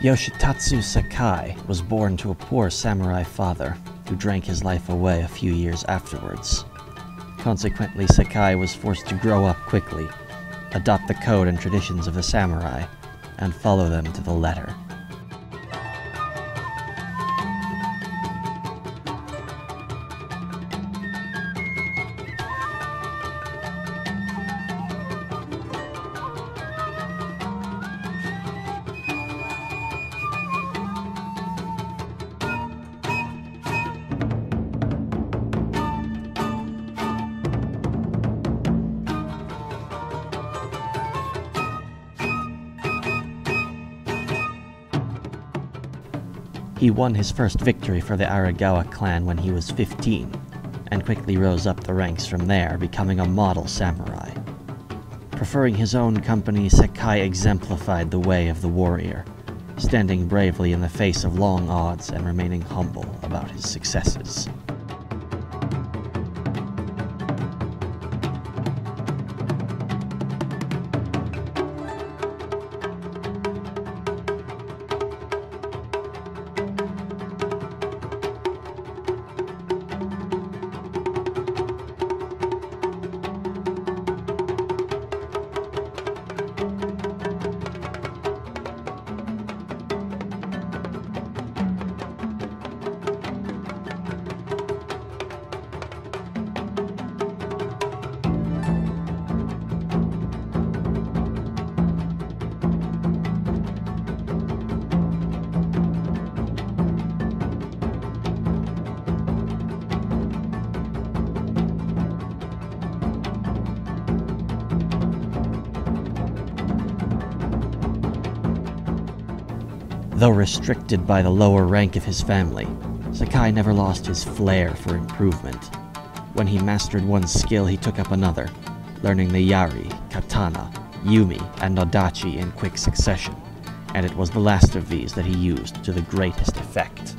Yoshitatsu Sakai was born to a poor samurai father who drank his life away a few years afterwards. Consequently, Sakai was forced to grow up quickly, adopt the code and traditions of the samurai, and follow them to the letter. He won his first victory for the Aragawa clan when he was 15, and quickly rose up the ranks from there, becoming a model samurai. Preferring his own company, Sakai exemplified the way of the warrior, standing bravely in the face of long odds and remaining humble about his successes. Though restricted by the lower rank of his family, Sakai never lost his flair for improvement. When he mastered one skill, he took up another, learning the yari, katana, yumi, and nodachi in quick succession, and it was the last of these that he used to the greatest effect.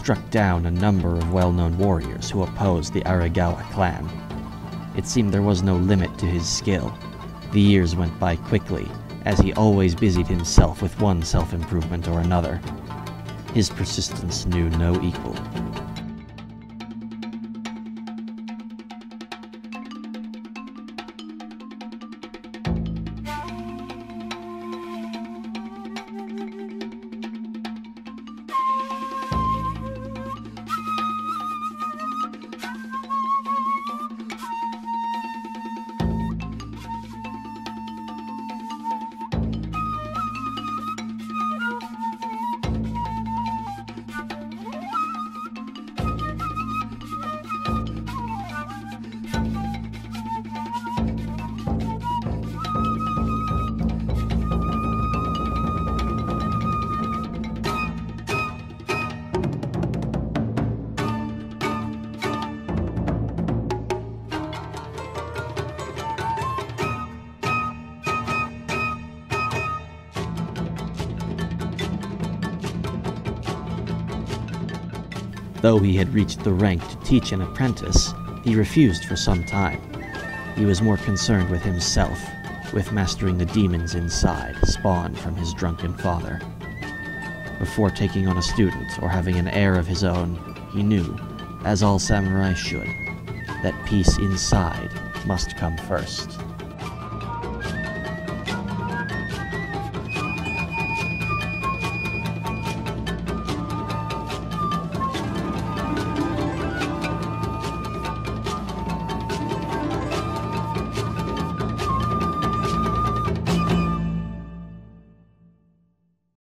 Struck down a number of well known warriors who opposed the Aragawa clan. It seemed there was no limit to his skill. The years went by quickly, as he always busied himself with one self improvement or another. His persistence knew no equal. Though he had reached the rank to teach an apprentice, he refused for some time. He was more concerned with himself, with mastering the demons inside, spawned from his drunken father. Before taking on a student or having an heir of his own, he knew, as all samurai should, that peace inside must come first.